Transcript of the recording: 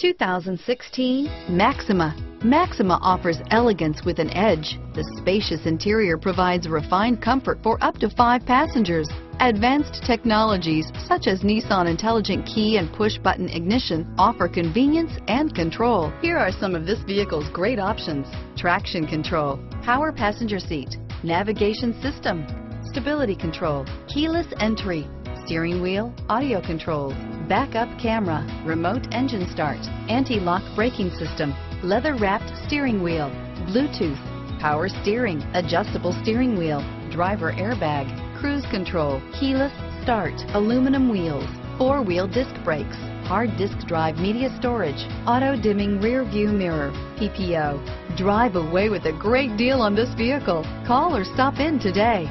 2016 Maxima. Maxima offers elegance with an edge. The spacious interior provides refined comfort for up to five passengers. Advanced technologies such as Nissan Intelligent Key and push-button ignition offer convenience and control. Here are some of this vehicle's great options. Traction control, power passenger seat, navigation system, stability control, keyless entry, steering wheel, audio controls, backup camera, remote engine start, anti-lock braking system, leather wrapped steering wheel, Bluetooth, power steering, adjustable steering wheel, driver airbag, cruise control, keyless start, aluminum wheels, four-wheel disc brakes, hard disk drive media storage, auto dimming rear view mirror, PPO. Drive away with a great deal on this vehicle. Call or stop in today.